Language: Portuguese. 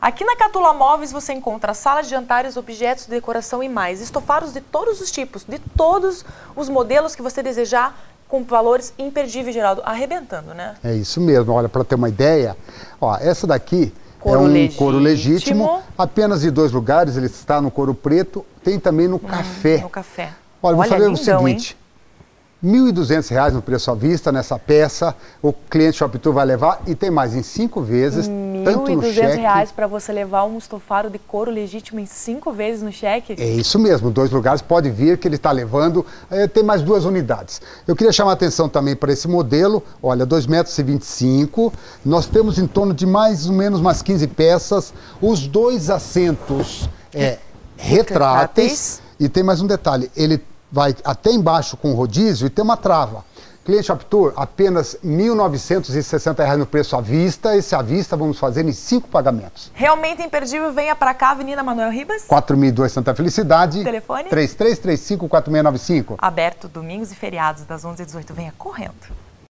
Aqui na Catula Móveis você encontra salas de jantares, objetos de decoração e mais. Estofados de todos os tipos, de todos os modelos que você desejar, com valores imperdíveis, Geraldo. Arrebentando, né? É isso mesmo. Olha, para ter uma ideia, ó, essa daqui é um legítimo. couro legítimo, apenas de dois lugares, ele está no couro preto, tem também no café. No café. Olha, vou fazer lindão, o seguinte, R$ 1.200 no preço à vista nessa peça, o cliente Shop Tour vai levar e tem mais em cinco vezes, no 1.200 cheque... reais para você levar um estofado de couro legítimo em cinco vezes no cheque? É isso mesmo, dois lugares, pode vir que ele está levando, eh, tem mais duas unidades. Eu queria chamar a atenção também para esse modelo, olha, 2,25 metros, e 25, nós temos em torno de mais ou menos umas 15 peças, os dois assentos é, retráteis, e tem mais um detalhe, ele vai até embaixo com rodízio e tem uma trava. Cliente Shop Tour, apenas 1.960 reais no preço à vista. Esse à vista vamos fazer em cinco pagamentos. Realmente imperdível, venha para cá, Avenida Manuel Ribas. 4.002 Santa Felicidade. Telefone? 3335-4695. Aberto domingos e feriados, das 11 às 18. Venha correndo.